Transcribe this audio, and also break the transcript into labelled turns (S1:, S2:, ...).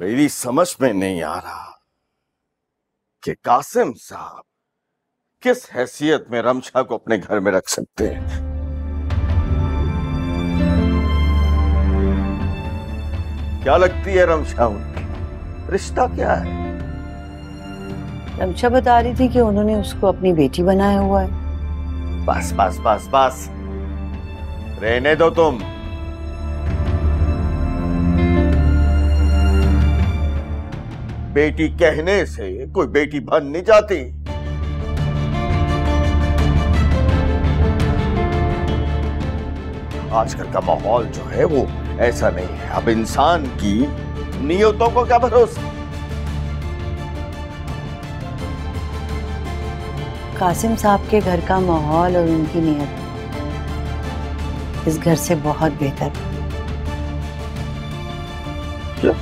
S1: मेरी समझ में नहीं आ रहा कि कासिम साहब किस हैसियत में रमशा को अपने घर में रख सकते हैं। क्या लगती है रमशा उनकी? रिश्ता क्या है?
S2: रमशा बता रही थी कि उन्होंने उसको अपनी बेटी बनाया हुआ है।
S1: बस बस बस बस। रहने दो तुम। बेटी कहने से कोई बेटी बन नहीं जाती। आजकल का माहौल जो है वो ऐसा नहीं है। अब इंसान की नियतों को क्या भरोसा?
S2: कासिम साहब के घर का माहौल और उनकी नीयत इस घर से बहुत बेहतर।
S1: क्या?